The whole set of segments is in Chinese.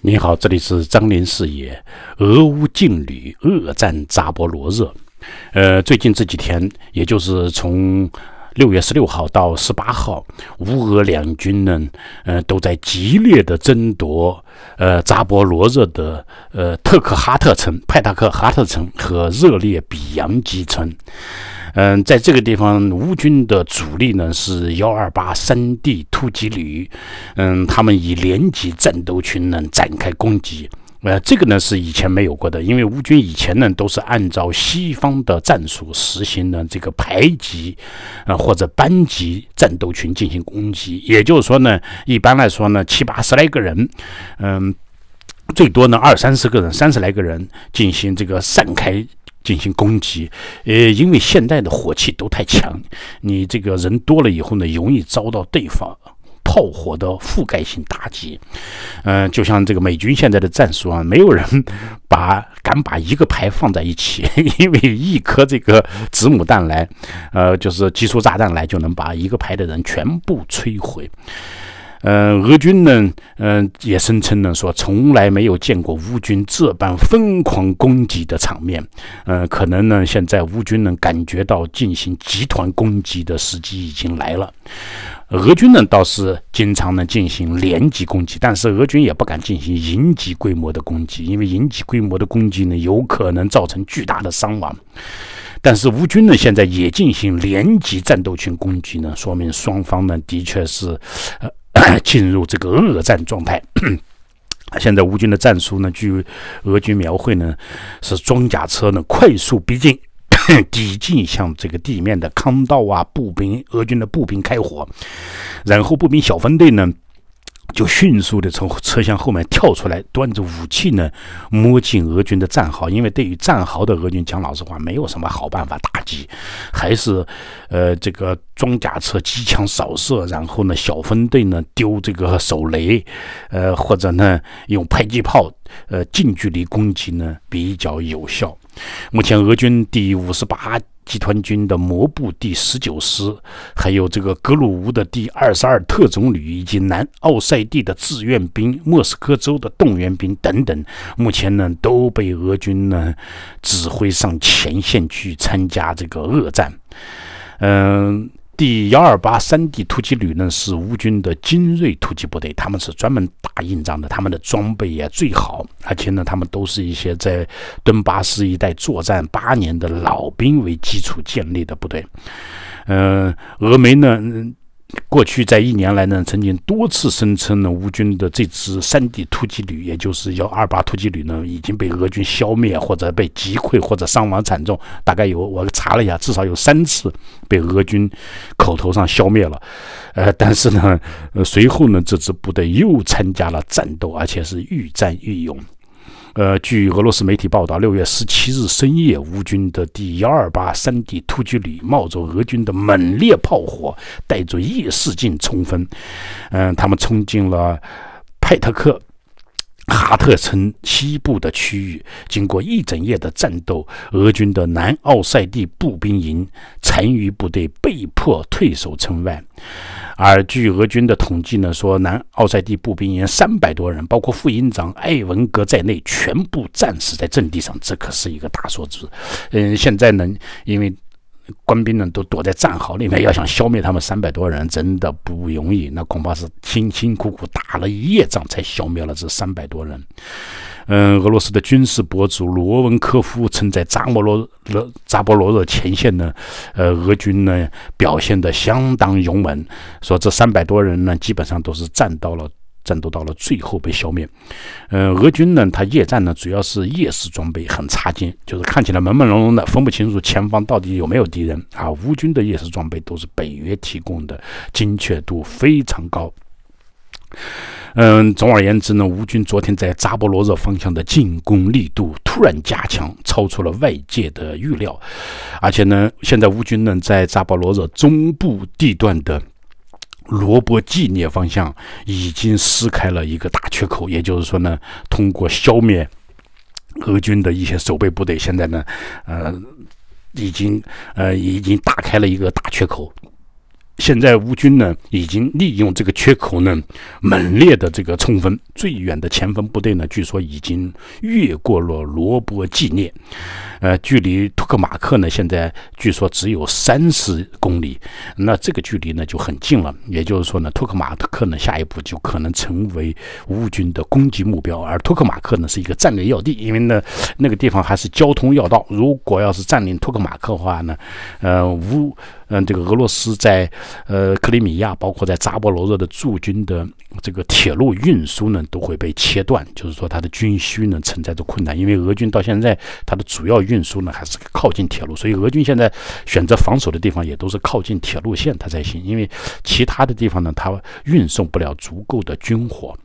你好，这里是张林视野。俄乌劲旅，恶战扎波罗热。呃，最近这几天，也就是从六月十六号到十八号，乌俄两军呢，呃，都在激烈的争夺呃扎波罗热的呃特克哈特城、派塔克哈特城和热列比扬基村。嗯，在这个地方，乌军的主力呢是幺二八三地突击旅，嗯，他们以连级战斗群呢展开攻击。呃，这个呢是以前没有过的，因为乌军以前呢都是按照西方的战术实行呢这个排级，呃或者班级战斗群进行攻击。也就是说呢，一般来说呢，七八十来个人，嗯，最多呢二三十个人，三十来个人进行这个散开。进行攻击，呃，因为现在的火器都太强，你这个人多了以后呢，容易遭到对方炮火的覆盖性打击。嗯，就像这个美军现在的战术啊，没有人把敢把一个排放在一起，因为一颗这个子母弹来，呃，就是基础炸弹来，就能把一个排的人全部摧毁。呃，俄军呢，嗯，也声称呢，说从来没有见过乌军这般疯狂攻击的场面。呃，可能呢，现在乌军呢感觉到进行集团攻击的时机已经来了。俄军呢倒是经常呢进行连级攻击，但是俄军也不敢进行营级规模的攻击，因为营级规模的攻击呢有可能造成巨大的伤亡。但是乌军呢现在也进行连级战斗群攻击呢，说明双方呢的确是，呃。进入这个恶战状态。现在乌军的战术呢，据俄军描绘呢，是装甲车呢快速逼近，抵近向这个地面的康道啊，步兵，俄军的步兵开火，然后步兵小分队呢。就迅速的从车厢后面跳出来，端着武器呢，摸进俄军的战壕。因为对于战壕的俄军讲老实话，没有什么好办法打击，还是，呃，这个装甲车机枪扫射，然后呢，小分队呢丢这个手雷，呃，或者呢用迫击炮，呃，近距离攻击呢比较有效。目前俄军第五十八。集团军的摩步第十九师，还有这个格鲁乌的第二十二特种旅，以及南奥塞蒂的志愿兵、莫斯科州的动员兵等等，目前呢都被俄军呢指挥上前线去参加这个恶战。嗯。第幺二八山地突击旅呢是乌军的精锐突击部队，他们是专门打硬仗的，他们的装备也最好，而且呢，他们都是一些在顿巴斯一带作战八年的老兵为基础建立的部队。嗯，峨眉呢？过去在一年来呢，曾经多次声称呢，乌军的这支山地突击旅，也就是幺二八突击旅呢，已经被俄军消灭，或者被击溃，或者伤亡惨重。大概有我查了一下，至少有三次被俄军口头上消灭了。呃，但是呢，呃，随后呢，这支部队又参加了战斗，而且是愈战愈勇。呃，据俄罗斯媒体报道，六月十七日深夜，乌军的第幺二八山地突击旅冒着俄军的猛烈炮火，带着夜视镜冲锋。嗯，他们冲进了派特克哈特城西部的区域。经过一整夜的战斗，俄军的南奥塞蒂步兵营残余部队被迫退守城外。而据俄军的统计呢，说南奥塞蒂步兵营三百多人，包括副营长艾文格在内，全部战死在阵地上，这可是一个大数字。嗯，现在呢，因为官兵呢都躲在战壕里面，要想消灭他们三百多人，真的不容易。那恐怕是辛辛苦苦打了一夜仗，才消灭了这三百多人。嗯，俄罗斯的军事博主罗文科夫称，在扎波罗热扎波罗热前线呢，呃，俄军呢表现得相当勇猛，说这三百多人呢，基本上都是战到了战斗到了最后被消灭。嗯，俄军呢，他夜战呢，主要是夜视装备很差劲，就是看起来朦朦胧胧的，分不清楚前方到底有没有敌人啊。乌军的夜视装备都是北约提供的，精确度非常高。嗯，总而言之呢，乌军昨天在扎波罗热方向的进攻力度突然加强，超出了外界的预料。而且呢，现在乌军呢在扎波罗热中部地段的罗伯季涅方向已经撕开了一个大缺口，也就是说呢，通过消灭俄军的一些守备部队，现在呢，呃，已经呃已经打开了一个大缺口。现在乌军呢，已经利用这个缺口呢，猛烈的这个冲锋。最远的前锋部队呢，据说已经越过了罗伯季涅，呃，距离托克马克呢，现在据说只有三十公里。那这个距离呢，就很近了。也就是说呢，托克马克呢，下一步就可能成为乌军的攻击目标。而托克马克呢，是一个战略要地，因为呢，那个地方还是交通要道。如果要是占领托克马克的话呢，呃，乌。嗯，这个俄罗斯在呃克里米亚，包括在扎波罗热的驻军的这个铁路运输呢，都会被切断，就是说它的军需呢存在着困难，因为俄军到现在它的主要运输呢还是靠近铁路，所以俄军现在选择防守的地方也都是靠近铁路线它才行，因为其他的地方呢它运送不了足够的军火。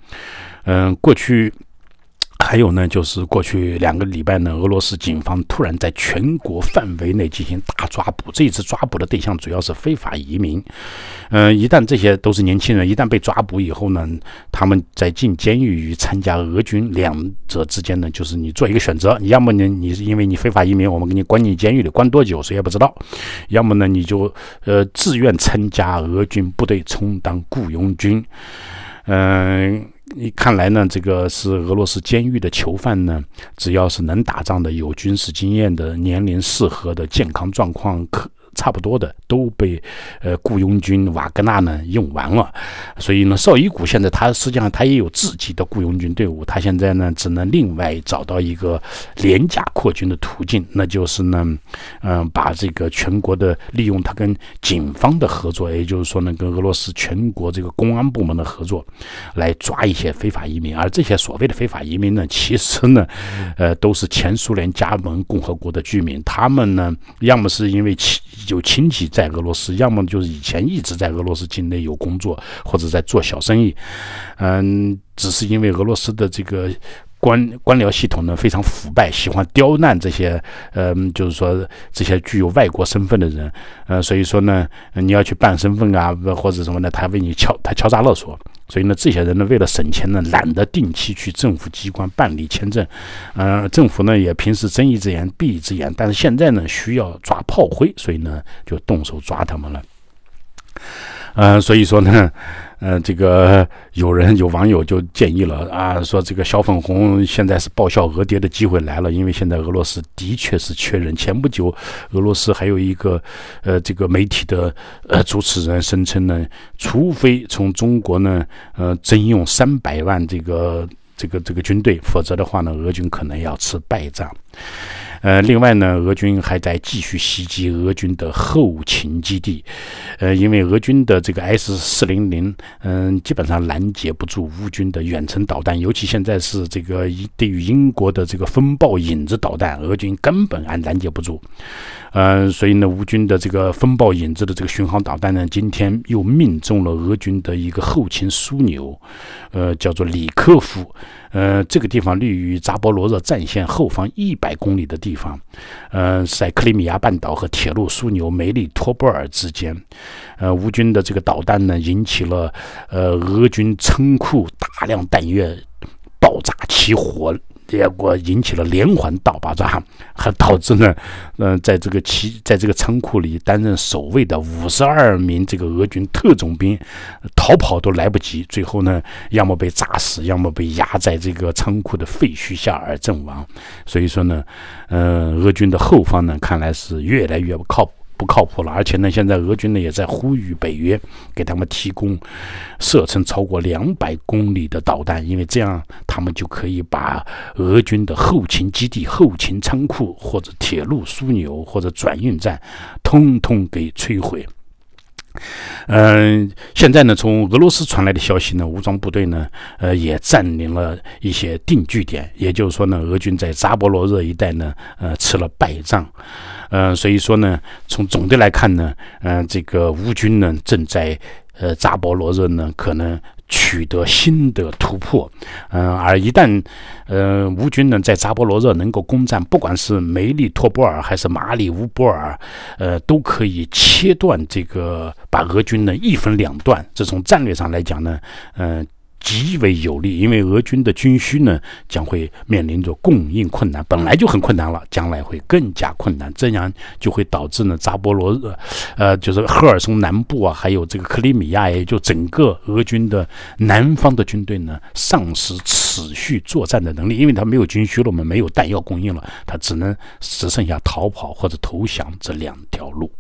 嗯，过去。还有呢，就是过去两个礼拜呢，俄罗斯警方突然在全国范围内进行大抓捕。这一次抓捕的对象主要是非法移民。嗯，一旦这些都是年轻人，一旦被抓捕以后呢，他们在进监狱与参加俄军两者之间呢，就是你做一个选择：要么呢，你是因为你非法移民，我们给你关进监狱里，关多久谁也不知道；要么呢，你就呃自愿参加俄军部队，充当雇佣军。嗯。你看来呢？这个是俄罗斯监狱的囚犯呢，只要是能打仗的、有军事经验的、年龄适合的、健康状况可。差不多的都被呃雇佣军瓦格纳呢用完了，所以呢绍伊古现在他实际上他也有自己的雇佣军队伍，他现在呢只能另外找到一个廉价扩军的途径，那就是呢嗯把这个全国的利用他跟警方的合作，也就是说呢跟俄罗斯全国这个公安部门的合作，来抓一些非法移民，而这些所谓的非法移民呢，其实呢呃都是前苏联加盟共和国的居民，他们呢要么是因为其有亲戚在俄罗斯，要么就是以前一直在俄罗斯境内有工作，或者在做小生意。嗯，只是因为俄罗斯的这个官官僚系统呢非常腐败，喜欢刁难这些，嗯，就是说这些具有外国身份的人。呃，所以说呢，你要去办身份啊，或者什么的，他为你敲他敲诈勒索。所以呢，这些人呢，为了省钱呢，懒得定期去政府机关办理签证。呃，政府呢也平时睁一只眼闭一只眼，但是现在呢需要抓炮灰，所以呢就动手抓他们了。嗯，所以说呢，呃，这个有人有网友就建议了啊，说这个小粉红现在是报效俄谍的机会来了，因为现在俄罗斯的确是缺人。前不久，俄罗斯还有一个呃这个媒体的呃主持人声称呢，除非从中国呢呃征用三百万这个这个这个军队，否则的话呢，俄军可能要吃败仗。呃，另外呢，俄军还在继续袭击俄军的后勤基地，呃，因为俄军的这个 S 四零零，嗯，基本上拦截不住乌军的远程导弹，尤其现在是这个对于英国的这个风暴影子导弹，俄军根本还拦截不住。呃，所以呢，乌军的这个风暴影子的这个巡航导弹呢，今天又命中了俄军的一个后勤枢纽，呃，叫做里科夫，呃，这个地方立于扎波罗热战线后方一百公里的地方，呃，在克里米亚半岛和铁路枢纽梅利托波尔之间，呃，乌军的这个导弹呢，引起了呃俄军仓库大量弹药爆炸起火。结果引起了连环大爆炸，还导致呢，嗯，在这个其在这个仓库里担任守卫的五十二名这个俄军特种兵逃跑都来不及，最后呢，要么被炸死，要么被压在这个仓库的废墟下而阵亡。所以说呢，嗯，俄军的后方呢，看来是越来越不靠谱。不靠谱了，而且呢，现在俄军呢也在呼吁北约给他们提供射程超过两百公里的导弹，因为这样他们就可以把俄军的后勤基地、后勤仓库或者铁路枢纽或者转运站通通给摧毁。嗯，现在呢，从俄罗斯传来的消息呢，武装部队呢，呃，也占领了一些定居点，也就是说呢，俄军在扎波罗热一带呢，呃，吃了败仗。呃，所以说呢，从总的来看呢，呃，这个乌军呢正在呃扎波罗热呢可能取得新的突破，嗯，而一旦呃乌军呢在扎波罗热能够攻占，不管是梅利托波尔还是马里乌波尔，呃，都可以切断这个把俄军呢一分两段。这从战略上来讲呢，嗯。极为有利，因为俄军的军需呢将会面临着供应困难，本来就很困难了，将来会更加困难，这样就会导致呢扎波罗热，呃，就是赫尔松南部啊，还有这个克里米亚，也就整个俄军的南方的军队呢丧失持续作战的能力，因为他没有军需了我们没有弹药供应了，他只能只剩下逃跑或者投降这两条路。